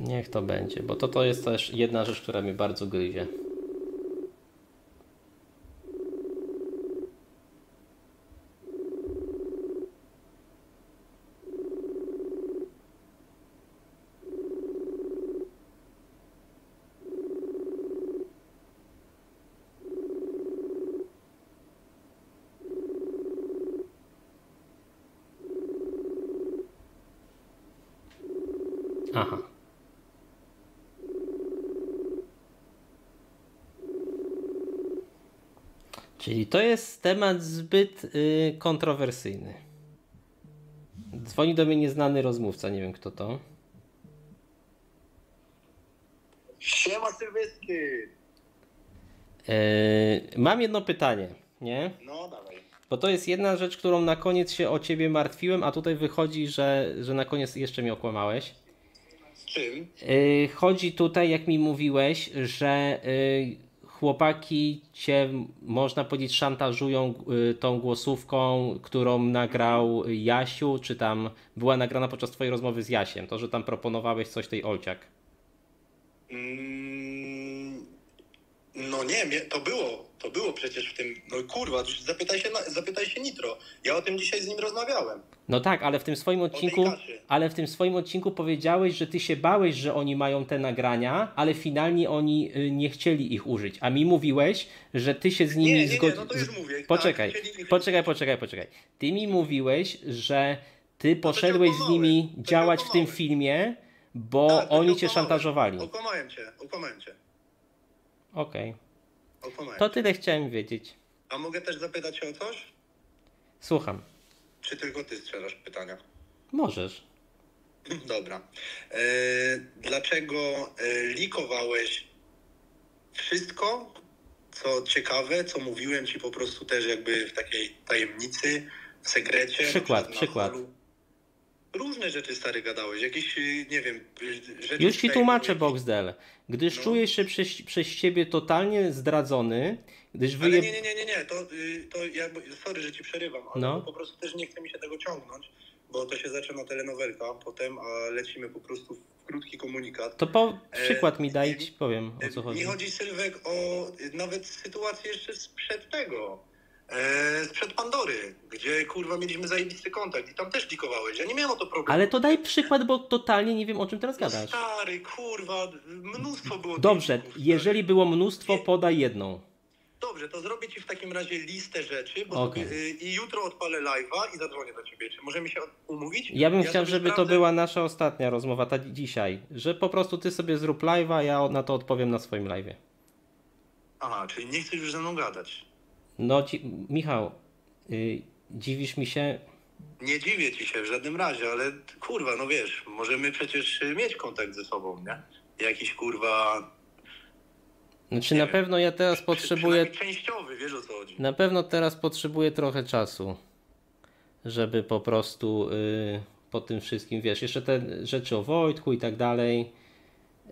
Niech to będzie, bo to, to jest też jedna rzecz, która mnie bardzo gryzie. Aha. Czyli to jest temat zbyt y, kontrowersyjny. Dzwoni do mnie nieznany rozmówca, nie wiem kto to. Siema Sylwestry! Y, mam jedno pytanie, nie? No dawaj. Bo to jest jedna rzecz, którą na koniec się o ciebie martwiłem, a tutaj wychodzi, że, że na koniec jeszcze mnie okłamałeś. Z czym? Y, chodzi tutaj, jak mi mówiłeś, że y, chłopaki cię, można powiedzieć, szantażują y, tą głosówką, którą nagrał Jasiu, czy tam była nagrana podczas twojej rozmowy z Jasiem. To, że tam proponowałeś coś tej Olciak. Mm, no nie, to było. To było przecież w tym. No kurwa, zapytaj się, zapytaj się Nitro. Ja o tym dzisiaj z nim rozmawiałem. No tak, ale w tym swoim odcinku, ale w tym swoim odcinku powiedziałeś, że ty się bałeś, że oni mają te nagrania, ale finalnie oni y, nie chcieli ich użyć. A mi mówiłeś, że ty się z nimi Nie, nie, nie, no to już mówię. Poczekaj, Tak, chcieli ich- poczekaj, poczekaj, poczekaj. Ty mi mówiłeś, że ty poszedłeś z nimi działać w tym filmie, bo Tak, oni cię szantażowali. Okłamałem cię, okłamałem cię. Okej. To tyle chciałem wiedzieć. A mogę też zapytać o coś? Słucham. Czy tylko ty strzelasz pytania? Możesz. Dobra. E, dlaczego e, likowałeś wszystko, co ciekawe, co mówiłem ci po prostu też jakby w takiej tajemnicy, w sekrecie? Przykład, przykład. holu? Różne rzeczy stary gadałeś, jakieś, y, nie wiem, rzeczy... Już ci tłumaczę, Boxdel. Gdyż No. czujesz się przez, przez ciebie totalnie zdradzony, gdyż Ale wyje... nie, nie, nie, nie, nie, to, y, to ja, sorry, że ci przerywam, ale No. po prostu też nie chce mi się tego ciągnąć, bo to się zaczyna telenowelka potem, a lecimy po prostu w krótki komunikat. To po E, przykład mi daj, nie- ci powiem o co chodzi. chodzi, Sylwek, o nawet sytuację jeszcze sprzed tego, e, sprzed Pandory, gdzie kurwa mieliśmy zajebisty kontakt i tam też likowałeś. Ja nie miałem o to problemu. Ale to daj przykład, bo totalnie nie wiem o czym teraz gadasz. Stary, kurwa, mnóstwo było. Dobrze, jeżeli było mnóstwo, podaj jedną. Dobrze, to zrobię ci w takim razie listę rzeczy, bo Okej. sobie, y, i jutro odpalę live'a i zadzwonię do ciebie. Czy możemy się umówić? Ja bym chciał, sobie żeby to sprawdzę- była nasza ostatnia rozmowa, ta dzisiaj. Że po prostu ty sobie zrób live'a, ja na to odpowiem na swoim live'ie. Aha, czyli nie chcesz już ze mną gadać. No, ci... Michał, y, dziwisz mi się, Nie dziwię ci się w żadnym razie, ale kurwa, no wiesz, możemy przecież mieć kontakt ze sobą, nie? Jakiś kurwa. Znaczy Nie na wiem. pewno ja teraz potrzebuję, częściowy, wiesz o co chodzi. na pewno teraz potrzebuję trochę czasu, żeby po prostu y, po tym wszystkim, wiesz, jeszcze te rzeczy o Wojtku i tak dalej,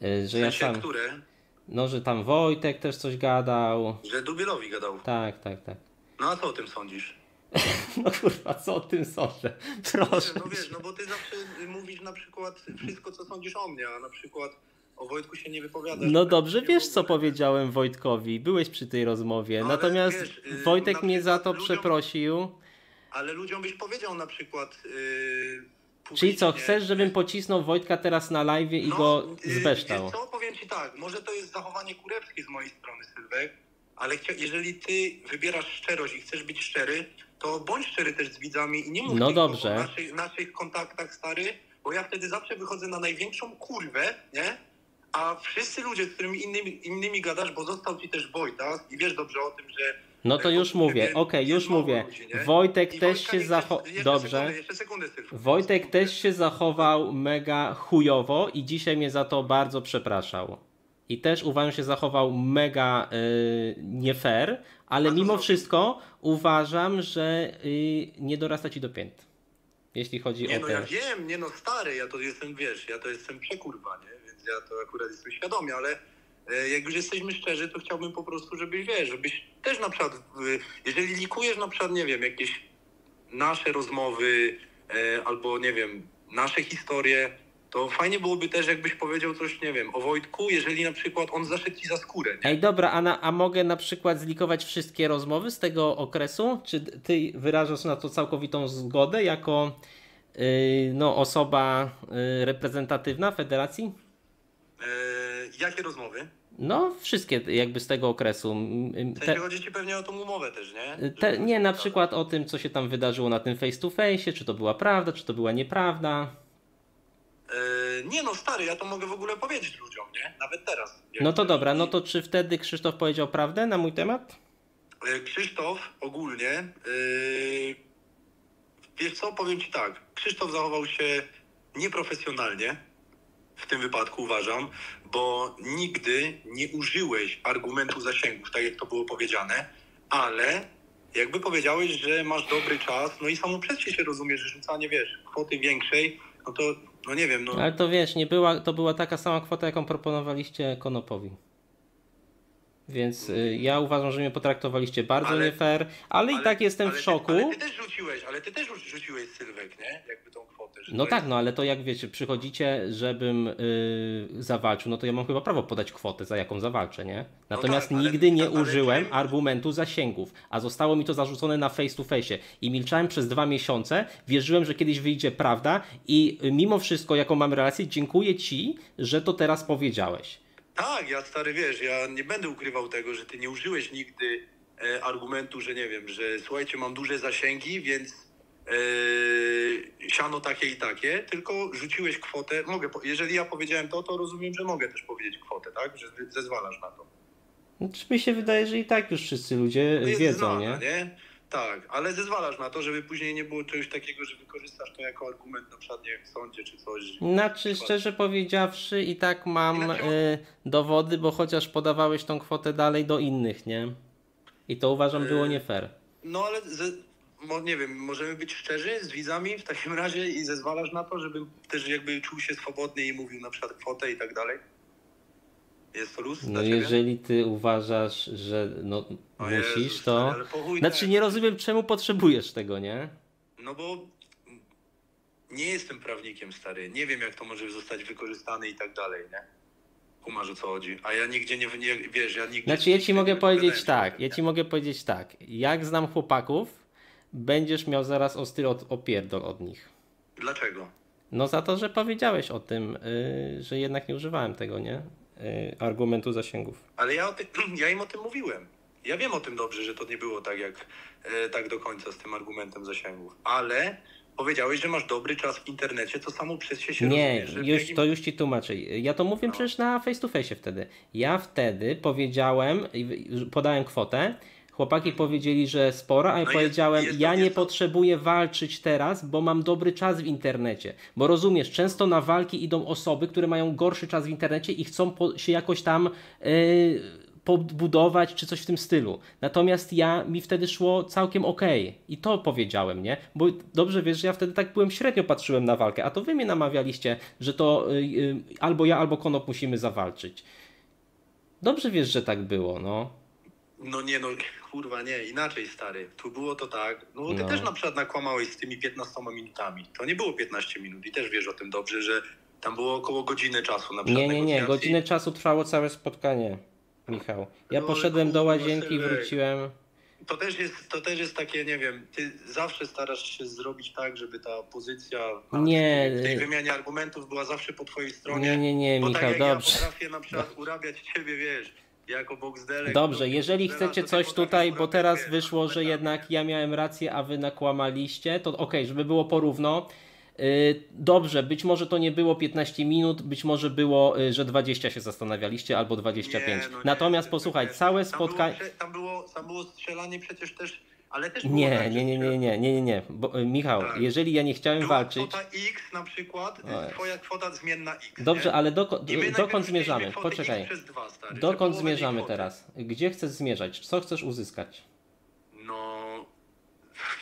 y, że W ja sensie, sam, które? No, że tam Wojtek też coś gadał, Że Dubielowi gadał. tak, tak, tak. No a co o tym sądzisz? No kurwa, co o tym sądzę? Proszę. No wiesz, no bo ty zawsze mówisz na przykład wszystko, co sądzisz o mnie, a na przykład o Wojtku się nie wypowiadasz. No dobrze, Nie wiesz co powiedziałem Wojtkowi, byłeś przy tej rozmowie, No natomiast wiesz, y, Wojtek na mnie za to ludziom- przeprosił. Ale ludziom byś powiedział na przykład. Yy, Czyli co, chcesz, żebym pocisnął Wojtka teraz na live i go y, zbeształ? Co powiem ci tak, może to jest zachowanie kurewskie z mojej strony, Sylwek, ale jeżeli ty wybierasz szczerość i chcesz być szczery, to bądź szczery też z widzami i nie mów No dobrze. o naszych, naszych kontaktach, stary, bo ja wtedy zawsze wychodzę na największą kurwę, nie? A wszyscy ludzie, z którymi innymi, innymi gadasz, bo został ci też Wojta i wiesz dobrze o tym, że No to już mówię, okej, już mówię. Wojtek też się zachował. Dobrze. Wojtek też się zachował mega chujowo i dzisiaj mnie za to bardzo przepraszał. I też uważam, że się zachował mega y, nie fair, ale mimo wszystko uważam, że y, nie dorasta ci do pięt. Jeśli chodzi Nie o no, te. ja wiem, nie no stary, ja to jestem, wiesz, ja to jestem przekurwa, nie? Więc ja to akurat jestem świadomy, ale jak już jesteśmy szczerzy, to chciałbym po prostu, żebyś, wiesz, żebyś też na przykład, y, jeżeli likujesz na przykład, nie wiem, jakieś nasze rozmowy e, albo, nie wiem, nasze historie, to fajnie byłoby też, jakbyś powiedział coś, nie wiem, o Wojtku, jeżeli na przykład on zaszedł ci za skórę, nie? Ej, dobra, a, na, a mogę na przykład zlikować wszystkie rozmowy z tego okresu? Czy ty wyrażasz na to całkowitą zgodę jako yy, no, osoba yy, reprezentatywna federacji? E, jakie rozmowy? No, wszystkie jakby z tego okresu. Te, chodzi ci pewnie o tą umowę też, nie? te, Żeby- nie, na przykład o tym, co się tam wydarzyło na tym face to face, czy to była prawda, czy to była nieprawda. E, nie no, stary, ja to mogę w ogóle powiedzieć ludziom, nie? Nawet teraz. No to dobra, no to czy wtedy Krzysztof powiedział prawdę na mój temat? E, Krzysztof ogólnie, yy, wiesz co, powiem ci tak, Krzysztof zachował się nieprofesjonalnie, w tym wypadku uważam, bo nigdy nie użyłeś argumentu zasięgów, tak jak to było powiedziane, ale jakby powiedziałeś, że masz dobry czas, no i samo przez się rozumie, że rzucanie, wiesz, kwoty większej, no to, no nie wiem, no... Ale to wiesz, nie była, to była taka sama kwota, jaką proponowaliście Konopowi. Więc y, ja uważam, że mnie potraktowaliście bardzo Ale- nie fair, ale, i tak jestem ale w ty- szoku. ale ty też rzuciłeś, ale ty też rzuciłeś Sylwek, nie? Jakby tą kwotę. No tak, jest- no ale to jak wiecie, przychodzicie, żebym y, zawalczył, no to ja mam chyba prawo podać kwotę, za jaką zawalczę, nie? Natomiast tak, ale- nigdy nie ale użyłem czy- argumentu zasięgów, a zostało mi to zarzucone na face to face i milczałem przez dwa miesiące, wierzyłem, że kiedyś wyjdzie prawda i y, mimo wszystko, jaką mam relację, dziękuję ci, że to teraz powiedziałeś. Tak, ja stary wiesz, ja nie będę ukrywał tego, że ty nie użyłeś nigdy e, argumentu, że nie wiem, że słuchajcie, mam duże zasięgi, więc e, siano takie i takie, tylko rzuciłeś kwotę. Mogę, po- jeżeli ja powiedziałem to, to rozumiem, że mogę też powiedzieć kwotę, tak? Że zezwalasz na to. Znaczy, mi się wydaje, że i tak już wszyscy ludzie To jest wiedzą, znane, nie? Tak, ale zezwalasz na to, żeby później nie było czegoś takiego, że wykorzystasz to jako argument na przykład nie w sądzie czy coś. Znaczy, szczerze powiedziawszy, i tak mam Inaczej- y, dowody, bo chociaż podawałeś tą kwotę dalej do innych, nie? I to uważam było Y, nie fair. No ale ze, mo, nie wiem, możemy być szczerzy z widzami w takim razie i zezwalasz na to, żebym też jakby czuł się swobodnie i mówił na przykład kwotę i tak dalej? Jest luz No jeżeli ty uważasz, że no, O musisz, Jezus, to... Znaczy nie rozumiem, czemu potrzebujesz tego, nie? No bo nie jestem prawnikiem, stary. Nie wiem, jak to może zostać wykorzystane i tak dalej, nie? Kumasz o co chodzi. A ja nigdzie nie, nie wiesz, ja nigdzie... Znaczy ja ci mogę powiedzieć tak, ja ci mogę powiedzieć tak. Jak znam chłopaków, będziesz miał zaraz ostry od, opierdol od nich. Dlaczego? No za to, że powiedziałeś o tym, y, że jednak nie używałem tego, nie? Y, argumentu zasięgów. Ale ja, o ty, ja im o tym mówiłem. Ja wiem o tym dobrze, że to nie było tak jak e, tak do końca z tym argumentem zasięgów. Ale powiedziałeś, że masz dobry czas w internecie, co samo przez się się Nie, rozumie, już, jakim- to już ci tłumaczę. Ja to mówię No. przecież na face to face wtedy. Ja wtedy powiedziałem, i- podałem kwotę, chłopaki powiedzieli, że sporo, a ja No jest- powiedziałem, jest to- ja nie jest potrzebuję walczyć teraz, bo mam dobry czas w internecie. Bo rozumiesz, często na walki idą osoby, które mają gorszy czas w internecie i chcą po, się jakoś tam yy, podbudować, czy coś w tym stylu. Natomiast ja, mi wtedy szło całkiem okej. I to powiedziałem, nie? Bo dobrze wiesz, że ja wtedy tak byłem średnio patrzyłem na walkę, a to wy mnie namawialiście, że to yy, albo ja, albo Konop musimy zawalczyć. Dobrze wiesz, że tak było, no. No nie no, kurwa nie, inaczej stary. Tu było to tak, no ty No. też na przykład nakłamałeś z tymi 15 minutami. To nie było 15 minut i też wiesz o tym dobrze, że tam było około godziny czasu na przykład Nie, nie, nie. negocjacji. Godzinę czasu trwało całe spotkanie, Michał. Ja No, poszedłem do kurwa, łazienki, Sylwek. wróciłem. To też, jest, to też jest takie, nie wiem, ty zawsze starasz się zrobić tak, żeby ta pozycja Nie. w tej wymianie argumentów była zawsze po twojej stronie. Nie, nie, nie, bo Michał, tak jak dobrze. ja potrafię na przykład urabiać ciebie, wiesz, jako boxdelek. Dobrze, jeżeli chcecie coś potrafisz tutaj, bo teraz wyszło, że jednak ja miałem rację, a wy nakłamaliście, to okej, żeby było porówno. Yy, Dobrze, być może to nie było 15 minut, być może było, yy, że 20 się zastanawialiście albo 25. Nie, no nie, Natomiast posłuchaj, całe spotkanie. Tam, było, tam było strzelanie przecież też, ale też Nie, tak, nie, że- nie, nie, nie, nie, nie, nie. Bo, yy, Michał, Tak. jeżeli ja nie chciałem Była walczyć. kwota X na przykład, O, twoja kwota zmienna X. Dobrze, nie? ale doko, najpierw dokąd zmierzamy? Poczekaj. X przez dwa, stary, że Dokąd zmierzamy teraz? Gdzie chcesz zmierzać? Co chcesz uzyskać? No,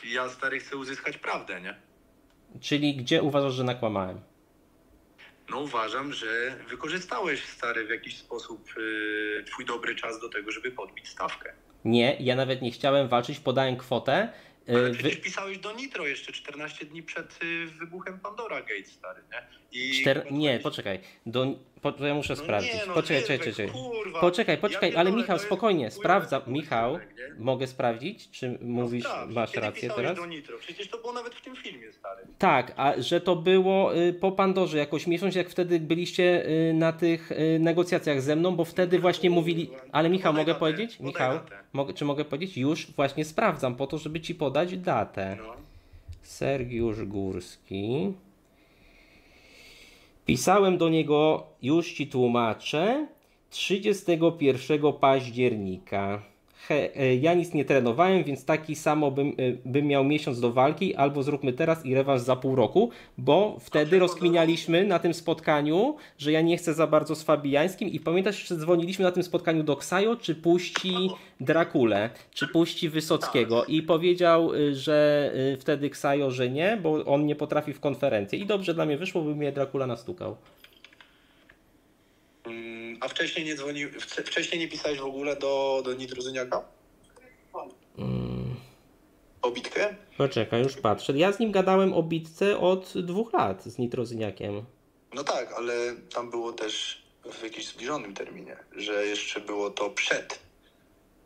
ja stary chcę uzyskać prawdę, nie? Czyli gdzie uważasz, że nakłamałem? No uważam, że wykorzystałeś stary w jakiś sposób yy, twój dobry czas do tego, żeby podbić stawkę. Nie, ja nawet nie chciałem walczyć, podałem kwotę y, Ale przecież pisałeś do Nitro jeszcze 14 dni przed y, wybuchem Pandora Gate, stary, nie? I czter... Nie, poczekaj. Do... Po... to Ja muszę No sprawdzić. nie, no poczekaj, wiesz, czekaj, weź, czekaj. kurwa. Poczekaj, Ja poczekaj, pierdolę, ale Michał, spokojnie, sprawdzam. kurwa Michał, nie? mogę sprawdzić, czy mówisz, No sprawdź, masz kiedy rację teraz? do Nitro? Przecież to było nawet w tym filmie, stary. Tak, a że to było y, po Pandorze jakoś miesiąc, jak wtedy byliście y, na tych y, negocjacjach ze mną, bo wtedy właśnie mówili. Ale Michał, Podaj mogę datę, powiedzieć? Michał, mogę, czy mogę powiedzieć? Już właśnie sprawdzam po to, żeby ci podać datę. No. Sergiusz Górski. Pisałem do niego, już ci tłumaczę, 31 października. He, e, ja nic nie trenowałem, więc taki samo bym, e, bym miał miesiąc do walki, albo zróbmy teraz i rewanż za pół roku, bo wtedy rozkminialiśmy na tym spotkaniu, że ja nie chcę za bardzo z Fabijańskim i pamiętasz, że dzwoniliśmy na tym spotkaniu do Ksajo, czy puści Drakulę, czy puści Wysockiego? I powiedział, y, że wtedy Ksajo, że nie, bo on nie potrafi w konferencję. I dobrze dla mnie wyszło, by mnie Dracula nastukał. A wcześniej nie dzwonił, wcześniej nie pisałeś w ogóle do, do Nitrozyniaka? Mm. O bitkę? Poczekaj, już patrzę. Ja z nim gadałem o bitce od dwóch lat z Nitrozyniakiem. No tak, ale tam było też w jakimś zbliżonym terminie, że jeszcze było to przed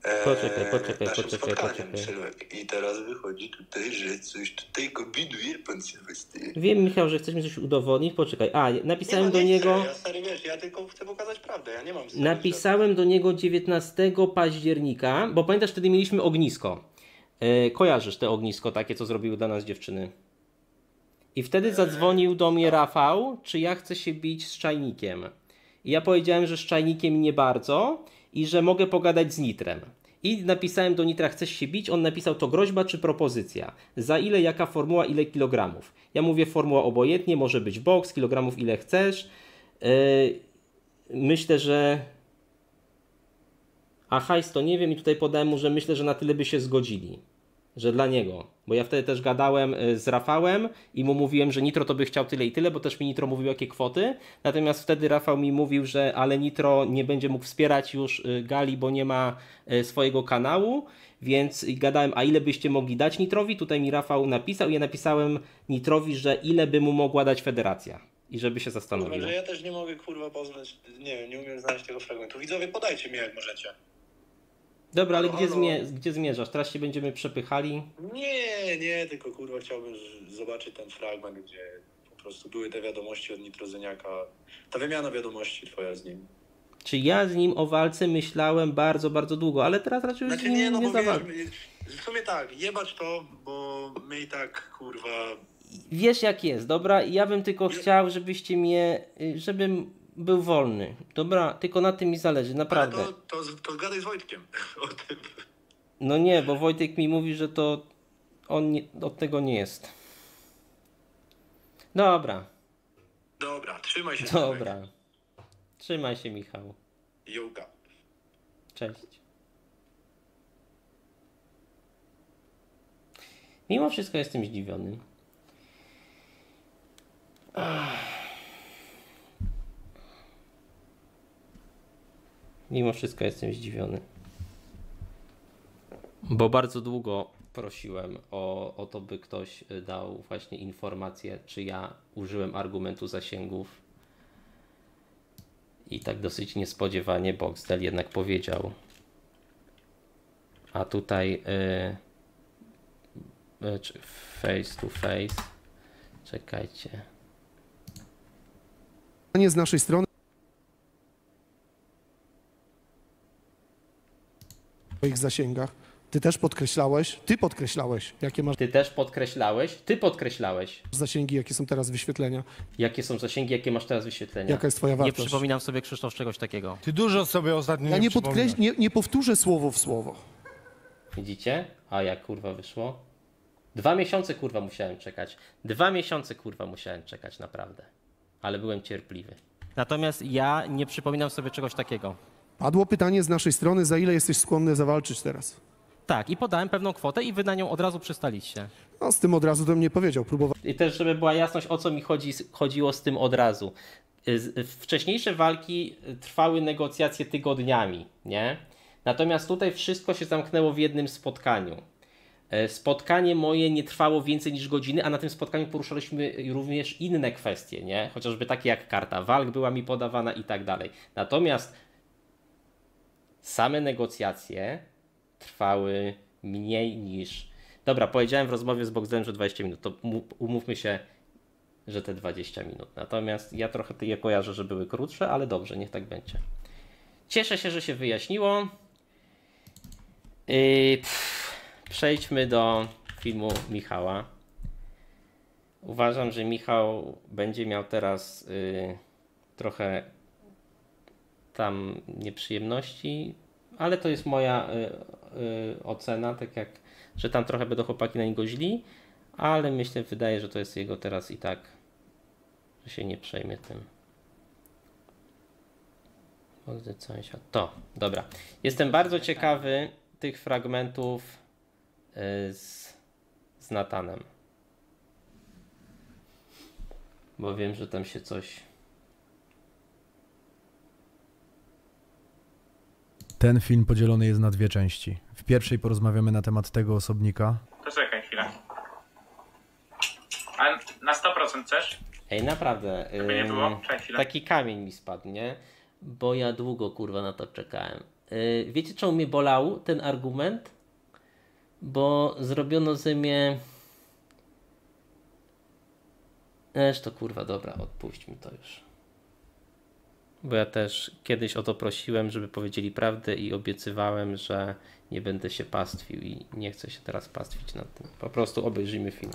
Poczekaj, poczekaj, naszym poczekaj, spotkaniem, poczekaj. Sylwek. I teraz wychodzi tutaj, że coś tutaj kombinuje pan Sylwester. Wiem, Michał, że chcesz mi coś udowodnić. Poczekaj. A, napisałem Nie, no do nie niego. Chcę, ja stary wiesz, ja tylko chcę pokazać prawdę, ja nie mam stary, Napisałem do niego 19 października, bo pamiętasz, wtedy mieliśmy ognisko. E, kojarzysz te ognisko takie, co zrobiły dla nas dziewczyny. I wtedy zadzwonił do mnie Rafał, czy ja chcę się bić z czajnikiem. I ja powiedziałem, że z czajnikiem nie bardzo i że mogę pogadać z Nitrem. I napisałem do Nitra, chcesz się bić? On napisał, to groźba czy propozycja? Za ile, jaka formuła, ile kilogramów? Ja mówię, formuła obojętnie, może być boks, kilogramów ile chcesz. Yy, myślę, że a hajs to nie wiem i tutaj podałem mu, że myślę, że na tyle by się zgodzili. Że dla niego. Bo ja wtedy też gadałem y, z Rafałem i mu mówiłem, że Nitro to by chciał tyle i tyle, bo też mi Nitro mówił jakie kwoty. Natomiast wtedy Rafał mi mówił, że ale Nitro nie będzie mógł wspierać już y, Gali, bo nie ma y, swojego kanału. Więc gadałem, a ile byście mogli dać Nitrowi? Tutaj mi Rafał napisał i ja napisałem Nitrowi, że ile by mu mogła dać federacja. I żeby się Kurwa, zastanowił. że ja też nie mogę kurwa poznać, nie nie umiem znaleźć tego fragmentu. Widzowie, podajcie mi jak możecie. Dobra, ale gdzie, zmie- gdzie zmierzasz? Teraz się będziemy przepychali. Nie, nie, tylko kurwa chciałbym zobaczyć ten fragment, gdzie po prostu były te wiadomości od Nitrozyniaka. Ta wymiana wiadomości twoja z nim. Czy ja z nim o walce myślałem bardzo, bardzo długo, ale teraz raczej już Znaczy nim nie, no nie bo za wiesz, w sumie tak, jebać to, bo my i tak kurwa... Wiesz jak jest, dobra? Ja bym tylko chciał, żebyście mnie, y, żebym był wolny. Dobra, tylko na tym mi zależy, Ale naprawdę. to, to, to gadaj z Wojtkiem o tym. No nie, bo Wojtek mi mówi, że to on nie, od tego nie jest. Dobra, Dobra, trzymaj się. dobra. Trzymaj się, Michał. Jołka. Cześć. Mimo wszystko jestem zdziwiony. Ach. Mimo wszystko jestem zdziwiony. Bo bardzo długo prosiłem o, o to, by ktoś y, dał właśnie informację, czy ja użyłem argumentu zasięgów. I tak dosyć niespodziewanie Boxdel jednak powiedział. A tutaj y, y, czy- face to face. Czekajcie. nie z naszej strony swoich zasięgach. Ty też podkreślałeś, ty podkreślałeś, jakie masz Ty też podkreślałeś, ty podkreślałeś, zasięgi, jakie są teraz wyświetlenia, jakie są zasięgi, jakie masz teraz wyświetlenia. jaka jest twoja Nie wartość. przypominam sobie Krzysztof czegoś takiego. Ty dużo sobie ostatnio Ja nie, podkreś- nie, nie powtórzę słowo w słowo. Widzicie? A jak kurwa wyszło? Dwa miesiące kurwa musiałem czekać. Dwa miesiące kurwa musiałem czekać, naprawdę. Ale byłem cierpliwy. Natomiast ja nie przypominam sobie czegoś takiego. Padło pytanie z naszej strony, za ile jesteś skłonny zawalczyć teraz? Tak, i podałem pewną kwotę i wy na nią od razu przystaliście. No, z tym od razu do mnie powiedział. Próbowałem I też, żeby była jasność, o co mi chodzi, chodziło z tym od razu. Wcześniejsze walki trwały negocjacje tygodniami, nie? Natomiast tutaj wszystko się zamknęło w jednym spotkaniu. E, Spotkanie moje nie trwało więcej niż godziny, a na tym spotkaniu poruszaliśmy również inne kwestie, nie? Chociażby takie jak karta walk była mi podawana i tak dalej. Natomiast same negocjacje trwały mniej niż. Dobra, powiedziałem w rozmowie z Bogdanem, że 20 minut. To umówmy się, że te 20 minut. Natomiast ja trochę je kojarzę, że były krótsze, ale dobrze, niech tak będzie. Cieszę się, że się wyjaśniło. Yy, pff, przejdźmy do filmu Michała. Uważam, że Michał będzie miał teraz yy, trochę tam nieprzyjemności, ale to jest moja y, y, ocena, tak jak, że tam trochę będą chłopaki na niego źli, ale myślę, wydaje, że to jest jego teraz i tak, że się nie przejmie tym. Świat. To, dobra. Jestem bardzo ciekawy tych fragmentów y, z, z Natanem. Bo wiem, że tam się coś Ten film podzielony jest na dwie części. W pierwszej porozmawiamy na temat tego osobnika, Poczekaj chwilę. A na 100% chcesz? Ej, naprawdę. Żeby nie było? Czekaj chwilę. Taki kamień mi spadł, nie? Bo ja długo kurwa na to czekałem. Yy, wiecie, czemu mnie bolał ten argument? Bo zrobiono ze mnie. Esz to kurwa, dobra, odpuść mi to już. Bo ja też kiedyś o to prosiłem, żeby powiedzieli prawdę i obiecywałem, że nie będę się pastwił i nie chcę się teraz pastwić nad tym. Po prostu obejrzyjmy film.